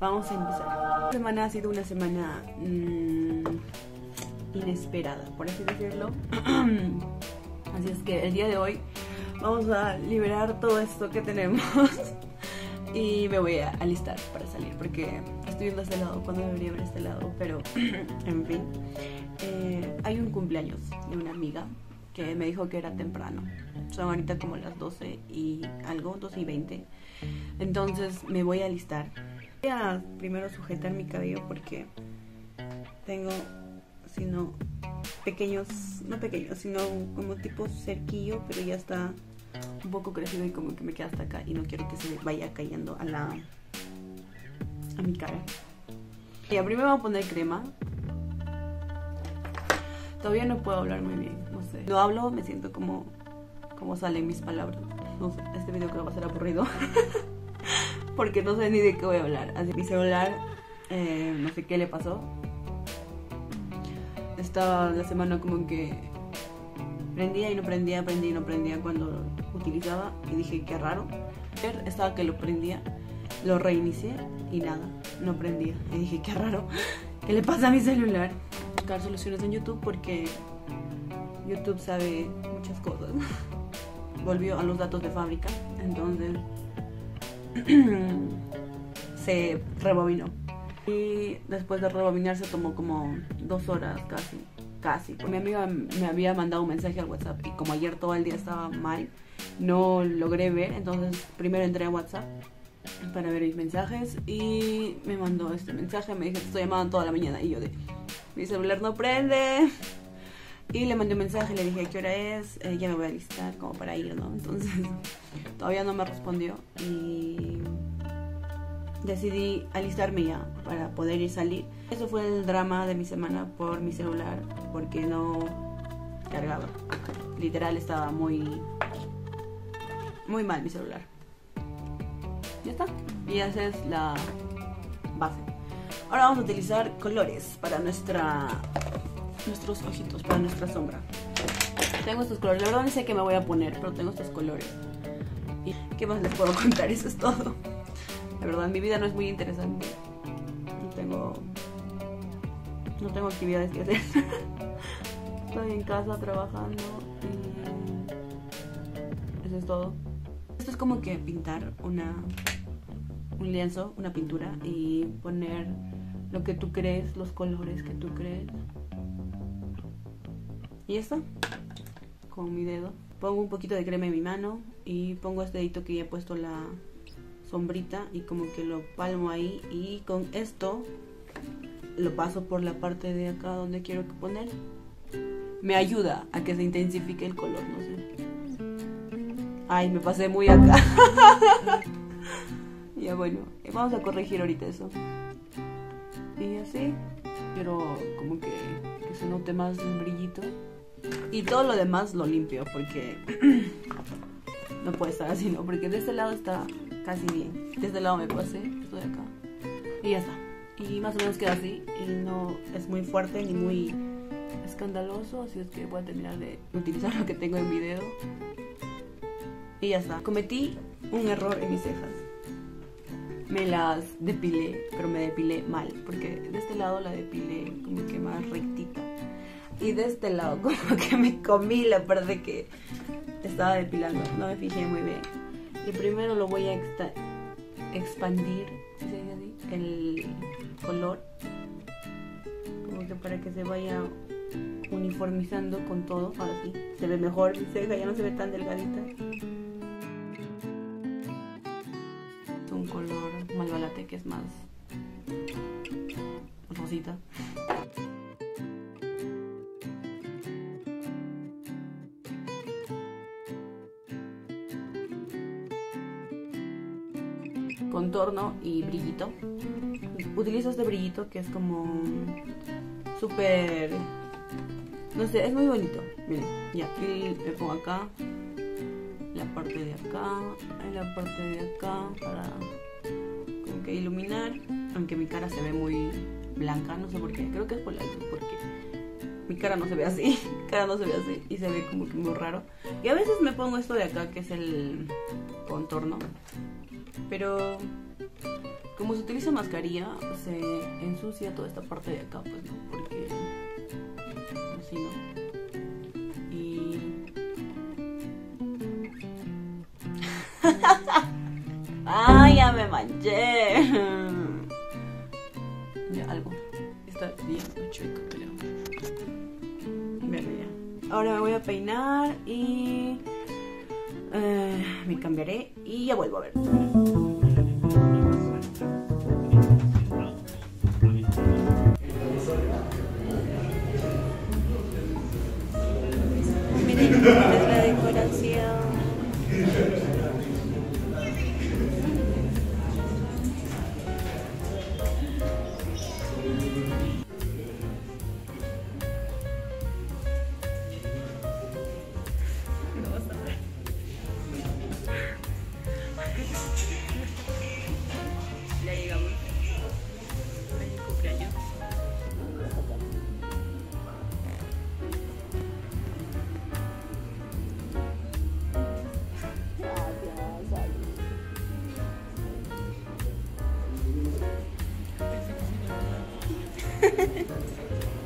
vamos a empezar. Esta semana ha sido una semana mmm, inesperada, por así decirlo. así es que el día de hoy vamos a liberar todo esto que tenemos y me voy a alistar para salir porque estoy viendo este lado cuando debería ver este lado, pero en fin. Eh, hay un cumpleaños de una amiga que me dijo que era temprano. Son ahorita como las 12 y algo, 12 y 20. Entonces me voy a alistar. Voy a primero sujetar mi cabello porque tengo, sino pequeños, no pequeños, sino como tipo cerquillo, pero ya está un poco crecido y como que me queda hasta acá y no quiero que se vaya cayendo a la a mi cara. Ya, primero voy a poner crema. Todavía no puedo hablar muy bien, no Lo hablo, me siento como como salen mis palabras. No este video creo va a ser aburrido. Porque no sé ni de qué voy a hablar. Así mi celular, eh, no sé qué le pasó. Estaba la semana como que prendía y no prendía, prendía y no prendía cuando utilizaba. Y dije, qué raro. Estaba que lo prendía, lo reinicié y nada, no prendía. Y dije, qué raro. ¿Qué le pasa a mi celular? Buscar soluciones en YouTube porque YouTube sabe muchas cosas. Volvió a los datos de fábrica, entonces se rebobinó. Y después de rebobinar se tomó como dos horas casi, casi. Mi amiga me había mandado un mensaje al WhatsApp y como ayer todo el día estaba mal, no logré ver. Entonces primero entré a WhatsApp para ver mis mensajes y me mandó este mensaje. Me dije, te estoy llamando toda la mañana. Y yo de, mi celular no prende. Y le mandé un mensaje, le dije qué hora es, eh, ya me voy a listar como para ir, ¿no? Entonces todavía no me respondió y decidí alistarme ya para poder ir salir. Eso fue el drama de mi semana por mi celular, porque no cargaba. Literal estaba muy, muy mal mi celular. Ya está. Y esa es la base. Ahora vamos a utilizar colores para nuestra nuestros ojitos, para nuestra sombra. Tengo estos colores. La verdad no sé qué me voy a poner, pero tengo estos colores. ¿Y qué más les puedo contar? Eso es todo. La verdad, mi vida no es muy interesante. No tengo. No tengo actividades que hacer. Estoy en casa trabajando y. Eso es todo. Esto es como que pintar una. Un lienzo, una pintura y poner lo que tú crees, los colores que tú crees. Y esto, con mi dedo. Pongo un poquito de crema en mi mano y pongo este dedito que ya he puesto la sombrita y como que lo palmo ahí y con esto lo paso por la parte de acá donde quiero poner. Me ayuda a que se intensifique el color, no sé. Ay, me pasé muy acá. ya bueno, vamos a corregir ahorita eso. Y así, quiero como que, que se note más un brillito. Y todo lo demás lo limpio porque no puede estar así, ¿no? Porque de este lado está casi bien. De este lado me pasé, estoy acá. Y ya está. Y más o menos queda así. Y no es muy fuerte ni muy escandaloso. Así es que voy a terminar de utilizar lo que tengo en video. Y ya está. Cometí un error en mis cejas. Me las depilé, pero me depilé mal. Porque de este lado la depilé como que más rectita. Y de este lado como que me comí la parte que estaba depilando. No me fijé muy bien. Y primero lo voy a expandir. El color. Como que para que se vaya uniformizando con todo. Ahora sí, se ve mejor mi ceja, ya no se ve tan delgadita. Es un color malvalate que es más rosita. Contorno y brillito. Utilizo este brillito que es como súper... No sé, es muy bonito. Miren, y le pongo acá, la parte de acá, en la parte de acá para como que iluminar. Aunque mi cara se ve muy blanca, no sé por qué. Creo que es por la porque mi cara no se ve así. Mi cara no se ve así y se ve como que muy raro. Y a veces me pongo esto de acá que es el contorno pero como se utiliza mascarilla, se ensucia toda esta parte de acá, pues, ¿no? Porque así, ¿no? Y... ¡Ay, ya me manché! ya, algo. Está bien chueco, pero... Bueno, ya. Ahora me voy a peinar y... eh, me cambiaré y ya vuelvo a ver. Miren, es la decoración. どうぞ。